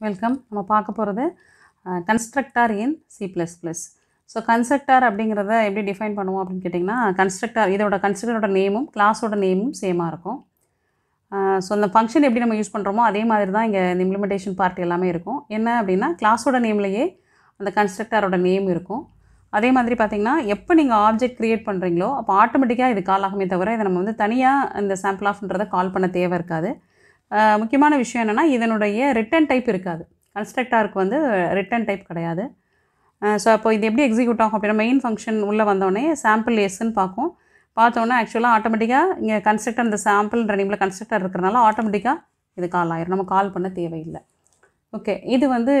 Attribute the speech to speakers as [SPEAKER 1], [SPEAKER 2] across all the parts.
[SPEAKER 1] Welcome நம்ம பார்க்க போகிறது constructor in C plus plus so constructor அப்படிங்கிறத எப்படி டிஃபைன் பண்ணுவோம் அப்படின்னு கேட்டிங்கன்னா கன்ஸ்ட்ரக்டார் இதோட கன்ஸ்ட்ரக்டரோட நேமும் கிளாஸோட நேமும் சேமாக இருக்கும். ஸோ அந்த ஃபங்க்ஷன் எப்படி நம்ம யூஸ் பண்ணுறோமோ அதே மாதிரி தான் இங்கே இந்த இம்ப்ளிமெண்டேஷன் பார்ட் எல்லாமே இருக்கும். என்ன அப்படின்னா கிளாஸோட நேம்லேயே அந்த கன்ஸ்ட்ரக்டாரோட நேம் இருக்கும். அதே மாதிரி பார்த்திங்கன்னா எப்போ நீங்கள் ஆப்ஜெக்ட் க்ரியேட் பண்ணுறீங்களோ அப்போ ஆட்டோமேட்டிக்காக இது கால் ஆகுமே தவிர இதை நம்ம வந்து தனியாக இந்த சாம்பிள் ஆஃப்ன்றதை கால் பண்ண தேவை இருக்காது. முக்கியமான விஷயம் என்னென்னா இதனுடைய ரிட்டன் டைப் இருக்காது. கன்ஸ்ட்ரக்டாருக்கு வந்து ரிட்டன் டைப் கிடையாது. ஸோ அப்போ இது எப்படி எக்ஸிக்யூட் ஆகும் அப்படின்னா மெயின் ஃபங்க்ஷன் உள்ளே வந்தோடனே சாம்பிள் எஸ்ன்னு பார்க்கும். பார்த்தோன்னே ஆக்சுவலாக ஆட்டோமேட்டிக்காக இங்கே கன்ஸ்ட்ரக்டர் இந்த சாம்பிள் நேமில் கன்ஸ்ட்ரக்டர் இருக்கிறனால ஆட்டோமேட்டிக்காக இது கால் ஆயிரும். நம்ம கால் பண்ண தேவையில்லை. ஓகே இது வந்து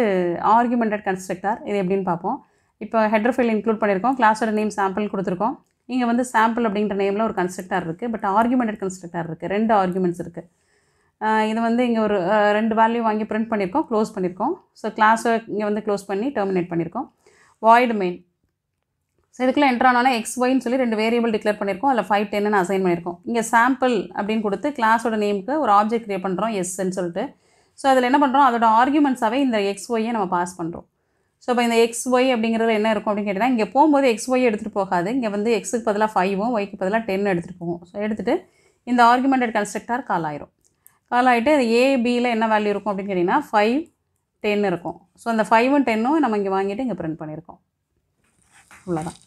[SPEAKER 1] ஆர்குமெண்டட் கன்ஸ்ட்ரக்டர் இது எப்படின்னு பார்ப்போம். இப்போ ஹெட்ரு ஃபைல் இன்க்ளூட் பண்ணியிருக்கோம். கிளாஸோட நேம் சாம்பிள் கொடுத்துருக்கோம். இங்கே வந்து சாம்பிள் அப்படின்ற நேமில் ஒரு கன்ஸ்ட்ரக்டர் இருக்குது பட் ஆர்குமெண்டட் கன்ஸ்ட்ரக்டர் இருக்குது ரெண்டு ஆர்குமெண்ட்ஸ் இருக்குது இது வந்து இங்கே ஒரு ரெண்டு வேல்யூ வாங்கி பிரிண்ட் பண்ணியிருக்கோம் க்ளோஸ் பண்ணியிருக்கோம் ஸோ கிளாஸை இங்கே வந்து க்ளோஸ் பண்ணி டெர்மினேட் பண்ணியிருக்கோம் வாய்டு மெயின் ஸோ இதுக்குள்ளே என்ட்ரானால எக்ஸ் ஒய்னு சொல்லி ரெண்டு வேரியபிள் டிக்ளேர் பண்ணியிருக்கோம் அதில் ஃபைவ் டென்னு அசைன் பண்ணியிருக்கோம் இங்கே சாம்பிள் அப்படின்னு கொடுத்து கிளாஸோட நேமுக்கு ஒரு ஆப்ஜெக்ட் க்ரியேட் பண்ணுறோம் எஸ்ன்னு சொல்லிட்டு. ஸோ அதில் என்ன பண்ணுறோம் அதோட ஆர்குமெண்ட்ஸாகவே இந்த எக்ஸ் ஒய்யை நம்ம பாஸ் பண்ணுறோம் ஸோ இப்போ இந்த எக்ஸ் ஒய் அப்படிங்கிறது என்ன இருக்கும் அப்படின்னு கேட்டிங்கன்னா இங்கே போகும்போது எக்ஸ் ஒய் எடுத்துகிட்டு போகாது. இங்கே வந்து எக்ஸுக்கு பதிலாக ஃபைவும் ஒய்க்கு பதிலாக டென்னு எடுத்துகிட்டு போகும் ஸோ எடுத்துகிட்டு இந்த ஆர்குமெண்டட் கன்ஸ்ட்ரக்டார் கால் ஆயிரும். கால் ஆகிட்டு அது ஏபியில் என்ன வேல்யூ இருக்கும் அப்படின்னு கேட்டிங்கன்னா ஃபைவ் டென் இருக்கும். ஸோ அந்த ஃபைவும் டென்னும் நம்ம இங்கே வாங்கிட்டு இங்கே பிரிண்ட் பண்ணியிருக்கோம். இவ்வளோதான்